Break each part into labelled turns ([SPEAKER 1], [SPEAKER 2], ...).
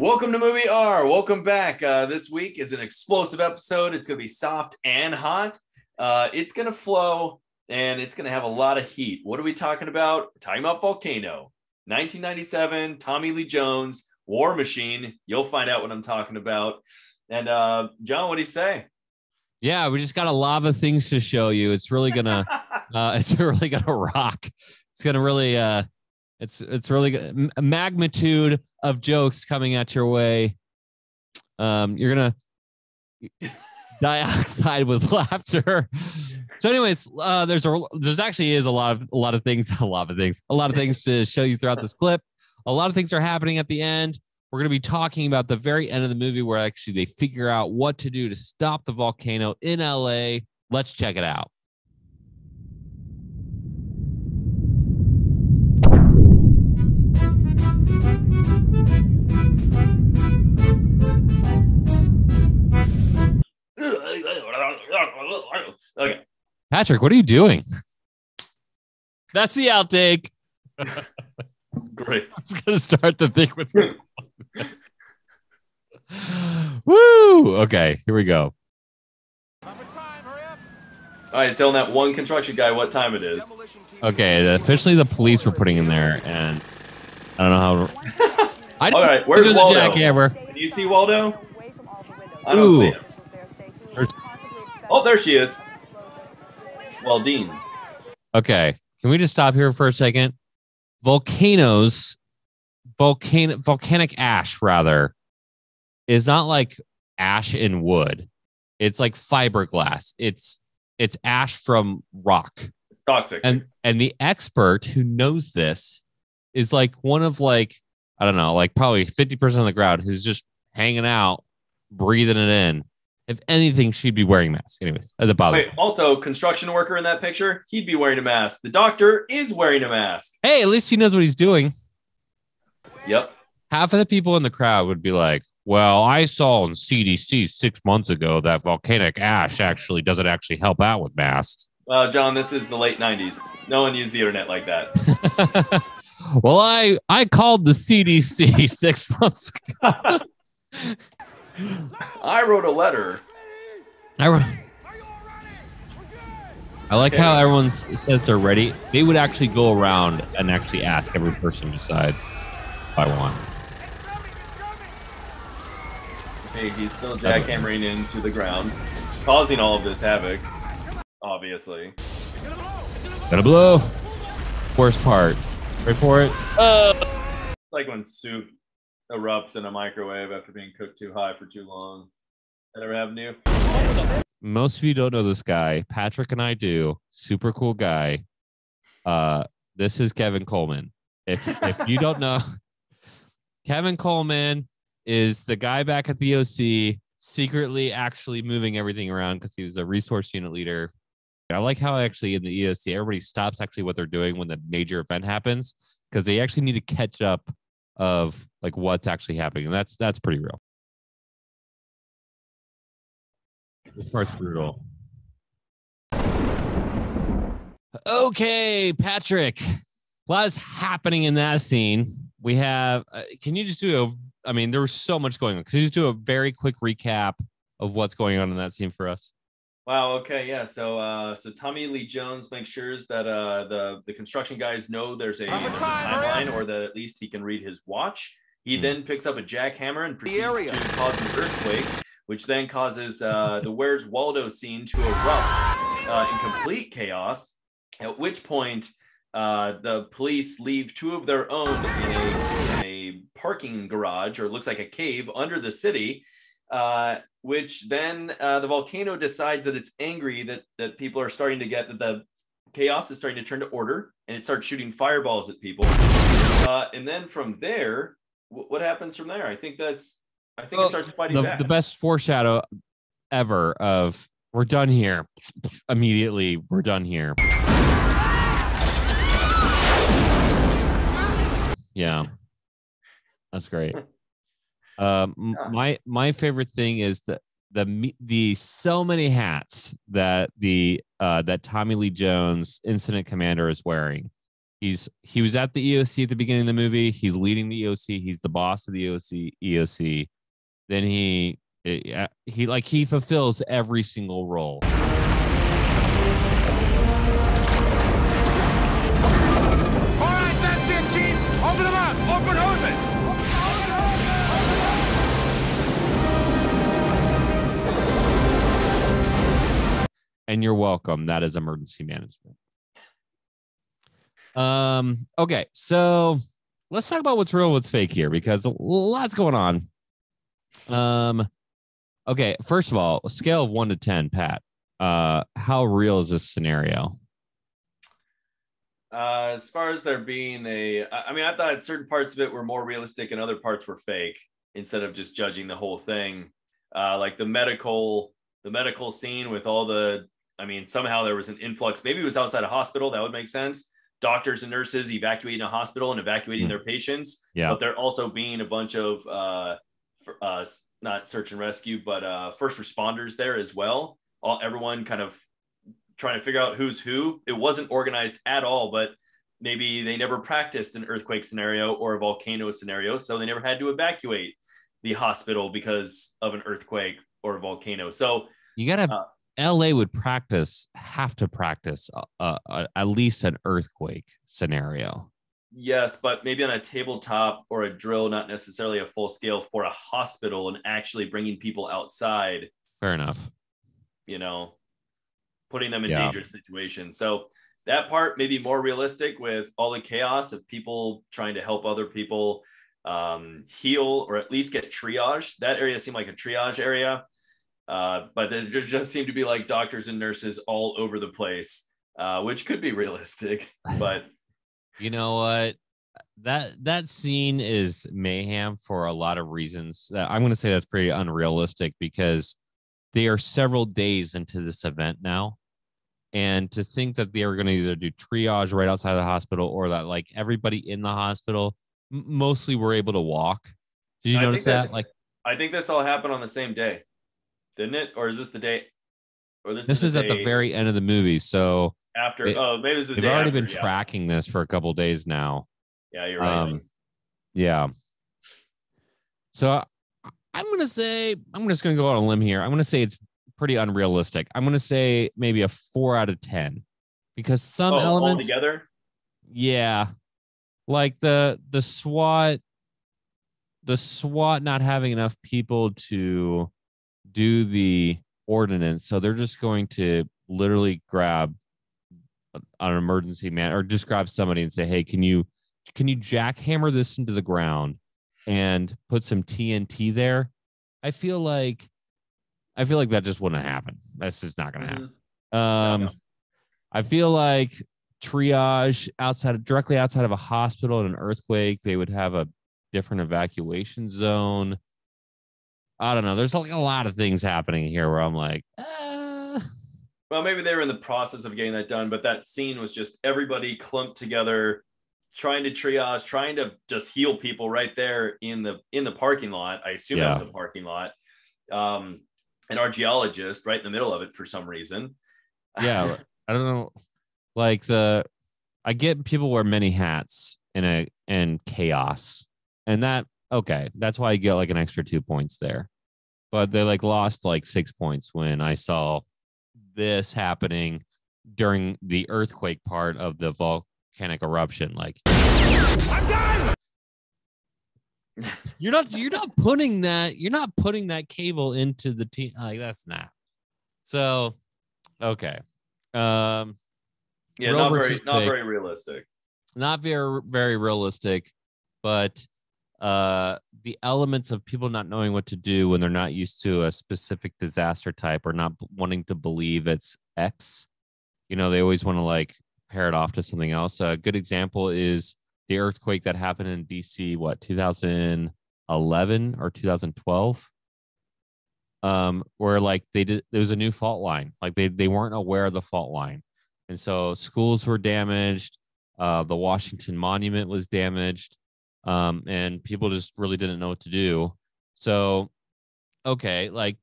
[SPEAKER 1] Welcome to Movie AAR. Welcome back. Uh, this week is an explosive episode. It's going to be soft and hot. Uh, it's going to flow and it's going to have a lot of heat. What are we talking about? We're talking about Volcano, 1997, Tommy Lee Jones, War Machine. You'll find out what I'm talking about. And uh, John, what do you say?
[SPEAKER 2] Yeah, we just got a lot of things to show you. It's really gonna, uh, it's really gonna rock. It's gonna really, uh, it's it's really good. A magnitude of jokes coming at your way. Um, you're gonna dioxide with laughter. So, anyways, uh, there's a there's actually is a lot of a lot of things, a lot of things, a lot of things to show you throughout this clip. A lot of things are happening at the end. We're going to be talking about the very end of the movie where actually they figure out what to do to stop the volcano in LA. Let's check it out.
[SPEAKER 1] Okay.
[SPEAKER 2] Patrick, what are you doing? That's the outtake.
[SPEAKER 1] Great.
[SPEAKER 2] I was going to start the thing with. Woo! Okay, here we go.
[SPEAKER 1] All right, he's telling that one construction guy what time it is.
[SPEAKER 2] Okay, officially the police were putting him there, and I don't know how. I
[SPEAKER 1] All right, where's
[SPEAKER 2] the
[SPEAKER 1] Waldo?
[SPEAKER 2] jackhammer.
[SPEAKER 1] Can you see Waldo? I don't see
[SPEAKER 2] Ooh.
[SPEAKER 1] him. Oh, there she is. Well, Dean.
[SPEAKER 2] Okay, can we just stop here for a second? Volcanoes, volcano, volcanic ash rather, is not like ash in wood. It's like fiberglass. It's it's ash from rock.
[SPEAKER 1] It's toxic.
[SPEAKER 2] and and the expert who knows this is like one of like I don't know, like probably 50% of the crowd who's just hanging out, breathing it in. If anything, she'd be wearing masks. Anyways, bothers
[SPEAKER 1] Wait,
[SPEAKER 2] me.
[SPEAKER 1] also, construction worker in that picture, he'd be wearing a mask. The doctor is wearing a mask.
[SPEAKER 2] Hey, at least he knows what he's doing.
[SPEAKER 1] Yep.
[SPEAKER 2] Half of the people in the crowd would be like, well, I saw in CDC six months ago that volcanic ash actually doesn't actually help out with masks.
[SPEAKER 1] Well, John, this is the late 90s. No one used the internet like that.
[SPEAKER 2] well, I I called the CDC six months ago.
[SPEAKER 1] I wrote a letter.
[SPEAKER 2] I, re- I like how everyone says they're ready. They would actually go around and actually ask every person beside by one.
[SPEAKER 1] Hey, he's still jackhammering into the ground, causing all of this havoc. Obviously.
[SPEAKER 2] Gotta blow. Worst part. Wait for it.
[SPEAKER 1] It's like when soup erupts in a microwave after being cooked too high for too long. That ever happened to you?
[SPEAKER 2] Most of you don't know this guy. Patrick and I do. Super cool guy. Uh, this is Kevin Coleman. If if you don't know, Kevin Coleman is the guy back at the EOC, secretly actually moving everything around because he was a resource unit leader. I like how actually in the EOC everybody stops actually what they're doing when the major event happens because they actually need to catch up of like what's actually happening, and that's that's pretty real. This part's brutal. Okay, Patrick. A lot is happening in that scene. We have. Uh, can you just do a? I mean, there was so much going on. Can you just do a very quick recap of what's going on in that scene for us?
[SPEAKER 1] Wow. Okay. Yeah. So, uh, so Tommy Lee Jones makes sure that uh, the the construction guys know there's a there's a timeline, or that at least he can read his watch. He
[SPEAKER 2] Hmm.
[SPEAKER 1] then picks up a jackhammer and proceeds to cause an earthquake, which then causes uh, the Where's Waldo scene to erupt uh, in complete chaos. At which point, uh, the police leave two of their own in a, in a parking garage, or it looks like a cave under the city. Uh, which then uh, the volcano decides that it's angry that that people are starting to get that the chaos is starting to turn to order, and it starts shooting fireballs at people. Uh, and then from there, wh- what happens from there? I think that's I think
[SPEAKER 2] Well,
[SPEAKER 1] it starts fighting
[SPEAKER 2] The,
[SPEAKER 1] back.
[SPEAKER 2] the best foreshadow ever of we're done here. Immediately, we're done here. Yeah, that's great. Um,
[SPEAKER 1] Yeah.
[SPEAKER 2] my my favorite thing is the the the so many hats that the uh, that Tommy Lee Jones incident commander is wearing. He's he was at the EOC at the beginning of the movie. He's leading the EOC. He's the boss of the EOC. EOC. Then he eh, he like he fulfills every single role.
[SPEAKER 3] All right, that's it, Chief. Open them up. Open hoses.
[SPEAKER 2] And you're welcome. That is emergency management. Um. Okay, so let's talk about what's real, what's fake here, because a lot's going on. Um. Okay, first of all, scale of one to ten, Pat. Uh, how real is this scenario?
[SPEAKER 1] Uh, as far as there being a, I mean, I thought certain parts of it were more realistic and other parts were fake. Instead of just judging the whole thing, uh, like the medical, the medical scene with all the, I mean, somehow there was an influx. Maybe it was outside a hospital. That would make sense. Doctors and nurses evacuating a hospital and evacuating
[SPEAKER 2] Hmm.
[SPEAKER 1] their patients.
[SPEAKER 2] Yeah.
[SPEAKER 1] But there also being a bunch of, uh, uh, not search and rescue, but uh, first responders there as well. All everyone kind of trying to figure out who's who. It wasn't organized at all, but maybe they never practiced an earthquake scenario or a volcano scenario, so they never had to evacuate the hospital because of an earthquake or a volcano. So
[SPEAKER 2] You gotta.
[SPEAKER 1] Uh,
[SPEAKER 2] LA would practice, have to practice uh, uh, uh, at least an earthquake scenario.
[SPEAKER 1] yes, but maybe on a tabletop or a drill, not necessarily a full scale for a hospital and actually bringing people outside
[SPEAKER 2] Fair enough.
[SPEAKER 1] you know, putting them in
[SPEAKER 2] Yeah.
[SPEAKER 1] dangerous situations. So that part may be more realistic with all the chaos of people trying to help other people um, heal or at least get triaged. That area seemed like a triage area, uh, but there just seem to be like doctors and nurses all over the place, uh, which could be realistic. But
[SPEAKER 2] You know what? That that scene is mayhem for a lot of reasons. I'm going to say that's pretty unrealistic because they are several days into this event now, and to think that they are going to either do triage right outside the hospital or that like everybody in the hospital mostly were able to walk. Did you
[SPEAKER 1] I
[SPEAKER 2] notice that? Like
[SPEAKER 1] I think this all happened on the same day, didn't it? Or is this the day? Or this,
[SPEAKER 2] this
[SPEAKER 1] is
[SPEAKER 2] is at the very end of the movie, so
[SPEAKER 1] after.
[SPEAKER 2] it-
[SPEAKER 1] oh, maybe it was the
[SPEAKER 2] they've
[SPEAKER 1] day
[SPEAKER 2] already
[SPEAKER 1] after,
[SPEAKER 2] been
[SPEAKER 1] yeah.
[SPEAKER 2] tracking this for a couple days now.
[SPEAKER 1] Yeah, you're right.
[SPEAKER 2] Um, yeah. So I- I'm gonna say I'm just gonna go on a limb here. I'm gonna say it's pretty unrealistic. I'm gonna say maybe a four out of ten because some
[SPEAKER 1] oh,
[SPEAKER 2] elements,
[SPEAKER 1] together.
[SPEAKER 2] yeah, like the the SWAT, the SWAT not having enough people to do the ordinance, so they're just going to literally grab an emergency man or just grab somebody and say, "Hey, can you can you jackhammer this into the ground and put some TNT there?" I feel like I feel like that just wouldn't happen. That's just not going to happen.
[SPEAKER 1] Mhm.
[SPEAKER 2] Um,
[SPEAKER 1] no.
[SPEAKER 2] I feel like triage outside of directly outside of a hospital in an earthquake, they would have a different evacuation zone. I don't know. There's like a lot of things happening here where I'm like, uh,
[SPEAKER 1] Well, maybe they were in the process of getting that done, but that scene was just everybody clumped together, trying to triage, trying to just heal people right there in the in the parking lot. I assume that was a parking lot. Um, and our geologist right in the middle of it for some reason.
[SPEAKER 2] yeah, I don't know. Like the, I get people wear many hats in a in chaos, and that okay, that's why I get like an extra two points there. But they like lost like six points when I saw this happening during the earthquake part of the volcanic eruption. Like
[SPEAKER 3] I'm done.
[SPEAKER 2] you're not you're not putting that you're not putting that cable into the team like that's not so okay um
[SPEAKER 1] yeah,
[SPEAKER 2] Real
[SPEAKER 1] not very not
[SPEAKER 2] fake.
[SPEAKER 1] very realistic.
[SPEAKER 2] not very very realistic but uh the elements of people not knowing what to do when they're not used to a specific disaster type or not b- wanting to believe it's x you know they always want to like pair it off to something else. A good example is the earthquake that happened in dc what 2011 or 2012 um where like they did there was a new fault line like they they weren't aware of the fault line. And so schools were damaged uh, the Washington Monument was damaged, um, and people just really didn't know what to do. So, okay, like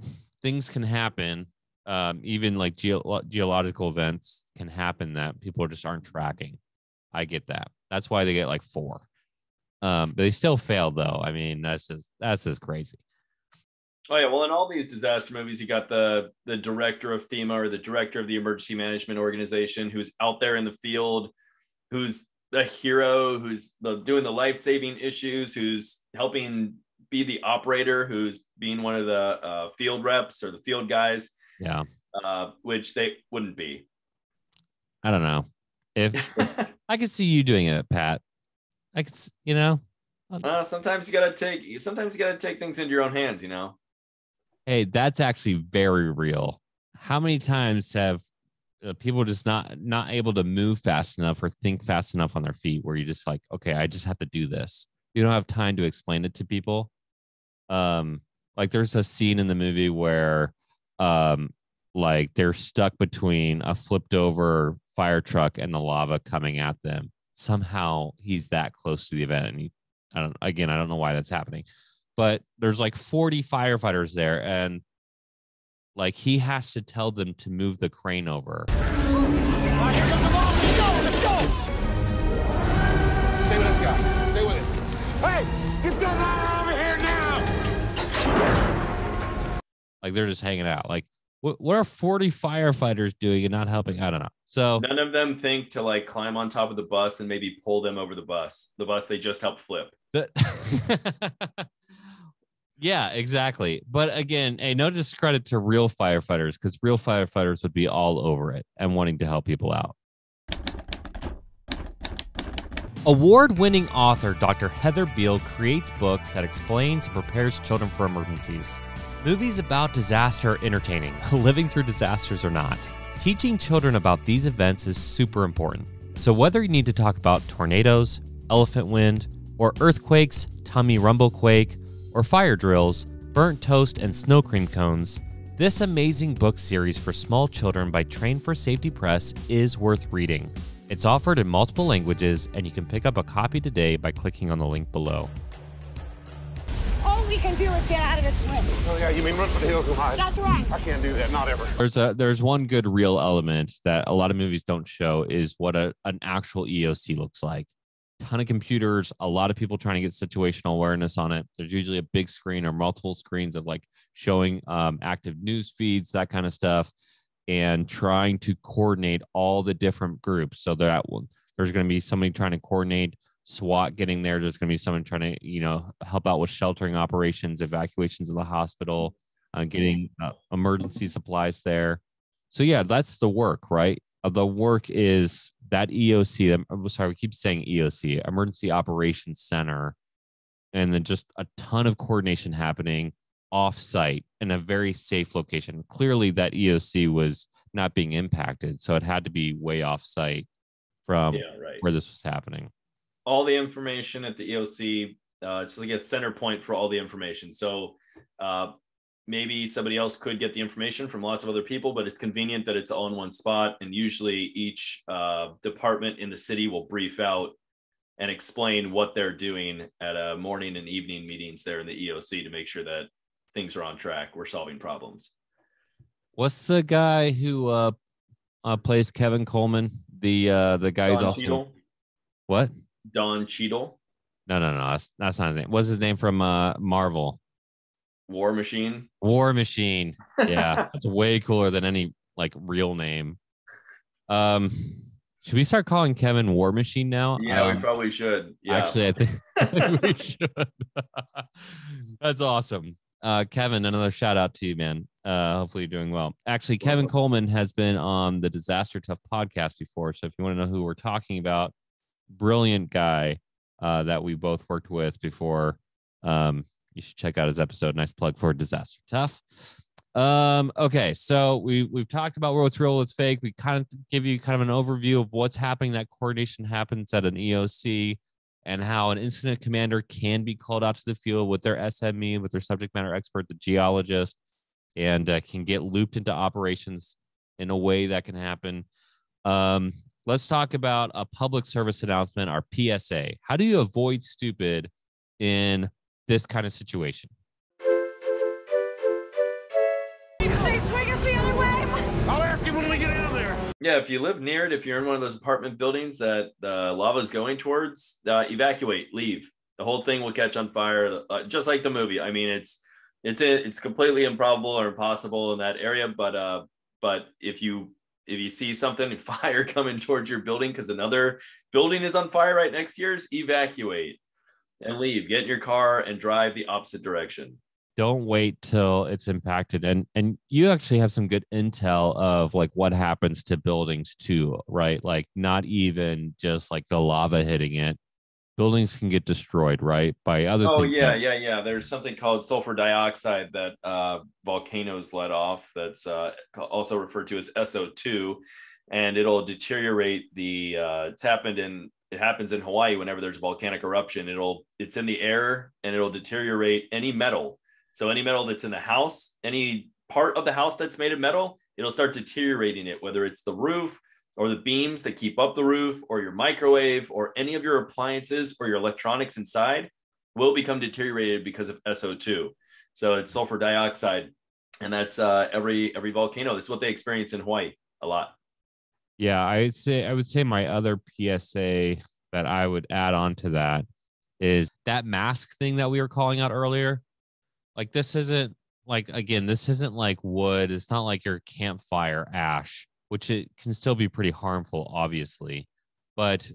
[SPEAKER 2] things can happen. Um, even like geo- geological events can happen that people just aren't tracking. I get that. That's why they get like four. Um, they still failed though. I mean, that's just that's just crazy.
[SPEAKER 1] Oh yeah, well in all these disaster movies, you got the the director of FEMA or the director of the emergency management organization who's out there in the field, who's the hero, who's the, doing the life saving issues, who's helping be the operator, who's being one of the uh, field reps or the field guys.
[SPEAKER 2] Yeah,
[SPEAKER 1] uh, which they wouldn't be.
[SPEAKER 2] I don't know if I could see you doing it, Pat. I could, you know,
[SPEAKER 1] uh, sometimes you gotta take sometimes you gotta take things into your own hands, you know.
[SPEAKER 2] hey, that's actually very real. How many times have uh, people just not not able to move fast enough or think fast enough on their feet where you just like, okay, I just have to do this. You don't have time to explain it to people. Um, like there's a scene in the movie where um like they're stuck between a flipped over fire truck and the lava coming at them. Somehow he's that close to the event and he I don't again, I don't know why that's happening but there's like 40 firefighters there and like he has to tell them to move the crane over Let's go! Let's go!
[SPEAKER 3] Stay with this guy. Stay with him. Hey, get the ladder over here now!
[SPEAKER 2] like they're just hanging out like what, what are 40 firefighters doing and not helping i don't know so
[SPEAKER 1] None of them think to like climb on top of the bus and maybe pull them over the bus. The bus they just helped flip.
[SPEAKER 2] the- yeah exactly but again hey no discredit to real firefighters because real firefighters would be all over it and wanting to help people out Award winning author Dr. Heather Beal creates books that explains and prepares children for emergencies. Movies about disaster are entertaining, living through disasters or not. Teaching children about these events is super important. So, whether you need to talk about tornadoes, elephant wind, or earthquakes, tummy rumble quake, or fire drills, burnt toast, and snow cream cones, this amazing book series for small children by Train for Safety Press is worth reading. It's offered in multiple languages, and you can pick up a copy today by clicking on the link below.
[SPEAKER 4] All we can do is get out of this wind.
[SPEAKER 3] Oh, yeah, you mean run for the hills and hide?
[SPEAKER 4] That's right.
[SPEAKER 3] I can't do that, not ever.
[SPEAKER 2] There's a there's one good real element that a lot of movies don't show is what a, an actual EOC looks like. Ton of computers, a lot of people trying to get situational awareness on it. There's usually a big screen or multiple screens of like showing um, active news feeds, that kind of stuff, and trying to coordinate all the different groups. So that one, there's going to be somebody trying to coordinate SWAT getting there. There's going to be someone trying to you know help out with sheltering operations, evacuations of the hospital uh, getting uh, emergency supplies there. So yeah, that's the work, right? Uh, the work is that EOC. I'm I'm sorry, we keep saying EOC, Emergency Operations Center, and then just a ton of coordination happening off-site in a very safe location. Clearly, that EOC was not being impacted, so it had to be way off-site from
[SPEAKER 1] yeah, right.
[SPEAKER 2] where this was happening.
[SPEAKER 1] all the information at the EOC. Uh, it's like a center point for all the information. So uh, maybe somebody else could get the information from lots of other people, but it's convenient that it's all in one spot. And usually each uh, department in the city will brief out and explain what they're doing at a morning and evening meetings there in the EOC to make sure that things are on track. We're solving problems.
[SPEAKER 2] What's the guy who uh, uh plays Kevin Coleman? The uh the guy who's also
[SPEAKER 1] Cheadle.
[SPEAKER 2] what?
[SPEAKER 1] Don Cheadle,
[SPEAKER 2] No, no, no. That's, that's not his name. What's his name from uh Marvel?
[SPEAKER 1] War Machine.
[SPEAKER 2] War Machine. Yeah, that's way cooler than any like real name. Um, should we start calling Kevin War Machine now?
[SPEAKER 1] Yeah, we
[SPEAKER 2] Um,
[SPEAKER 1] probably should. Yeah.
[SPEAKER 2] Actually, I think, I think we should. That's awesome. Uh, Kevin, another shout out to you, man. Uh, hopefully you're doing well. Actually, Kevin Coleman has been on the Disaster Tough podcast before. So if you want to know who we're talking about, brilliant guy uh, that we both worked with before. Um, you should check out his episode. Nice plug for Disaster Tough. Um, okay, so we we've talked about what's real, what's fake. We kind of give you kind of an overview of what's happening. That coordination happens at an EOC and how an incident commander can be called out to the field with their SME, with their subject matter expert, the geologist, and uh, can get looped into operations in a way that can happen. Um, let's talk about a public service announcement, our PSA. How do you avoid stupid in this kind of situation?
[SPEAKER 4] Say swing us the other way.
[SPEAKER 3] I'll ask him when we get out of there.
[SPEAKER 1] Yeah, if you live near it, if you're in one of those apartment buildings that the lava is going towards, uh, evacuate, leave. The whole thing will catch on fire, uh, just like the movie. I mean, it's it's it's completely improbable or impossible in that area, but uh, but if you if you see something fire coming towards your building because another building is on fire right next to yours, evacuate and leave. Get in your car and drive the opposite direction.
[SPEAKER 2] Don't wait till it's impacted. And and you actually have some good intel of like what happens to buildings too right? Like not even just like the lava hitting it. Buildings can get destroyed right by other
[SPEAKER 1] oh yeah
[SPEAKER 2] that-
[SPEAKER 1] yeah yeah. There's something called sulfur dioxide that uh, volcanoes let off that's uh, also referred to as so2 and it'll deteriorate the uh, it's happened in it happens in hawaii whenever there's a volcanic eruption it'll it's in the air and it'll deteriorate any metal so any metal that's in the house, any part of the house that's made of metal, it'll start deteriorating it, whether it's the roof or the beams that keep up the roof or your microwave or any of your appliances or your electronics inside will become deteriorated because of SO2. So it's sulfur dioxide. And that's uh, every every volcano. That's what they experience in Hawaii a lot.
[SPEAKER 2] Yeah i would say i would say my other psa that i would add on to that is that mask thing that we were calling out earlier. Like this isn't like again this isn't like wood it's not like your campfire ash which it can still be pretty harmful obviously but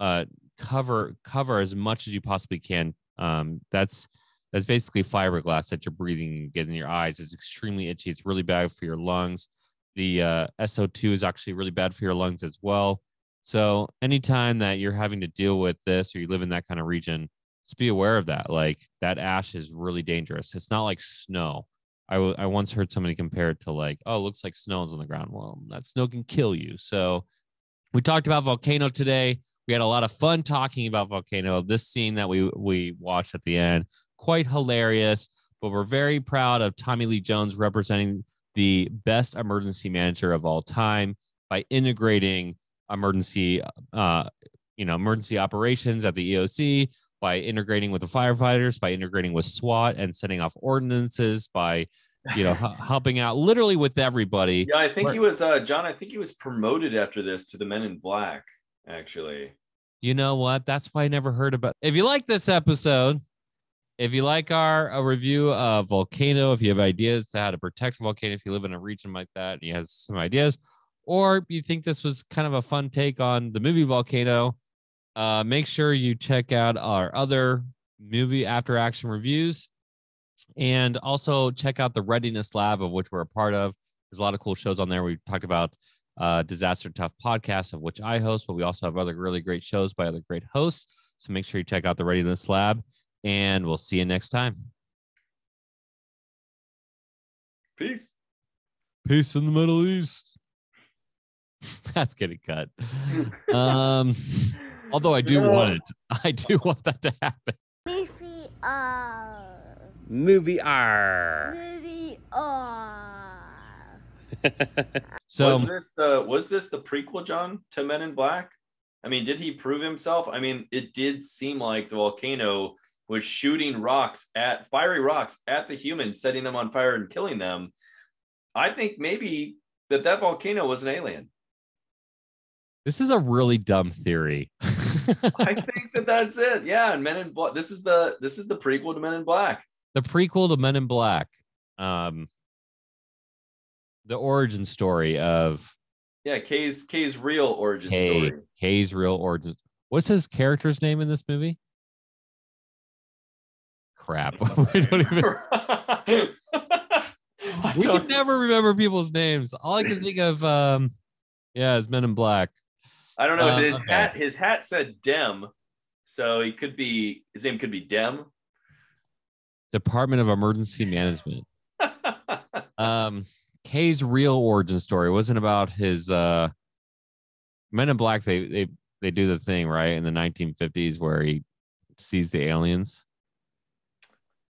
[SPEAKER 2] uh cover cover as much as you possibly can. Um that's that's basically fiberglass that you're breathing and get in your eyes. It's extremely itchy it's really bad for your lungs the uh, so2 is actually really bad for your lungs as well so anytime that you're having to deal with this or you live in that kind of region just be aware of that. Like that ash is really dangerous. It's not like snow. I, w- I once heard somebody compare it to like, oh, it looks like snow's on the ground. Well, that snow can kill you. So we talked about volcano today. We had a lot of fun talking about volcano. This scene that we we watched at the end, quite hilarious. But we're very proud of Tommy Lee Jones representing the best emergency manager of all time by integrating emergency, uh, you know, emergency operations at the EOC by integrating with the firefighters, by integrating with SWAT and setting off ordinances, by you know helping out literally with everybody.
[SPEAKER 1] Yeah, I think he was uh, John. I think he was promoted after this to the Men in Black. Actually,
[SPEAKER 2] You know what? That's why I never heard about. If you like this episode, if you like our a review of volcano, if you have ideas to how to protect volcano, if you live in a region like that and you have some ideas, or you think this was kind of a fun take on the movie Volcano, uh, make sure you check out our other movie after action reviews, and also check out the Readiness Lab of which we're a part of. There's a lot of cool shows on there. We talked about uh, Disaster Tough podcast, of which I host, but we also have other really great shows by other great hosts. So make sure you check out the Readiness Lab, and we'll see you next time.
[SPEAKER 1] peace.
[SPEAKER 2] Peace in the Middle East. That's getting cut. Um, although I do
[SPEAKER 1] No.
[SPEAKER 2] want it, I do want that to happen.
[SPEAKER 5] Movie AAR.
[SPEAKER 6] Movie AAR.
[SPEAKER 5] Movie AAR.
[SPEAKER 2] So
[SPEAKER 1] was this the was this the prequel, John, to Men in Black? I mean, did he prove himself? I mean, it did seem like the volcano was shooting rocks at fiery rocks at the humans, setting them on fire and killing them. I think maybe that that volcano was an alien.
[SPEAKER 2] this is a really dumb theory.
[SPEAKER 1] I think that that's it. Yeah, and Men in Black. This is the this is the prequel to Men in Black.
[SPEAKER 2] the prequel to Men in Black. Um, the origin story of
[SPEAKER 1] Yeah, Kay's Kay's real origin
[SPEAKER 2] Kay,
[SPEAKER 1] story.
[SPEAKER 2] Kay's real origin. What's his character's name in this movie? Crap. we don't even
[SPEAKER 1] I
[SPEAKER 2] we
[SPEAKER 1] don't-
[SPEAKER 2] can never remember people's names. All I can think of, um, yeah, is Men in Black.
[SPEAKER 1] I don't know.
[SPEAKER 2] Uh,
[SPEAKER 1] his
[SPEAKER 2] okay.
[SPEAKER 1] hat his hat said Dem, so he could be his name could be Dem.
[SPEAKER 2] Department of Emergency Management. Um, Kay's real origin story wasn't about his uh Men in Black. They they they do the thing right in the 1950s where he sees the aliens.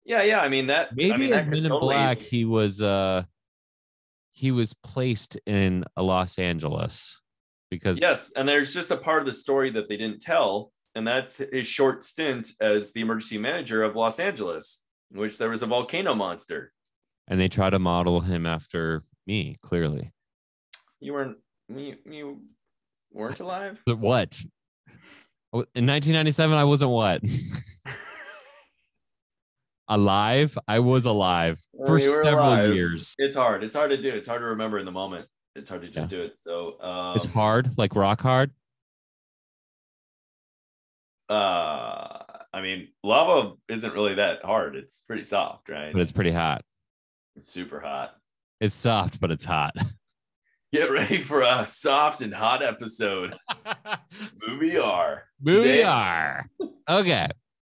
[SPEAKER 1] Yeah, yeah. I mean that I
[SPEAKER 2] Maybe
[SPEAKER 1] mean,
[SPEAKER 2] as Men in
[SPEAKER 1] totally-
[SPEAKER 2] Black, he was uh he was placed in Los Angeles because
[SPEAKER 1] Yes, and there's just a part of the story that they didn't tell, and that's his short stint as the emergency manager of Los Angeles, in which there was a volcano monster.
[SPEAKER 2] and they try to model him after me. Clearly,
[SPEAKER 1] You weren't You, you weren't alive?
[SPEAKER 2] What? Oh, In 1997, I wasn't what? alive? I was alive for several
[SPEAKER 1] alive.
[SPEAKER 2] years.
[SPEAKER 1] It's hard. It's hard to do. It's hard to remember in the moment. It's hard to just do it. So um,
[SPEAKER 2] It's hard, like rock hard.
[SPEAKER 1] Uh, I mean, lava isn't really that hard. It's pretty soft, right?
[SPEAKER 2] but it's pretty hot.
[SPEAKER 1] It's super hot.
[SPEAKER 2] It's soft, but it's hot.
[SPEAKER 1] Get ready for a soft and hot episode. Movie AAR.
[SPEAKER 2] Movie AAR. Okay.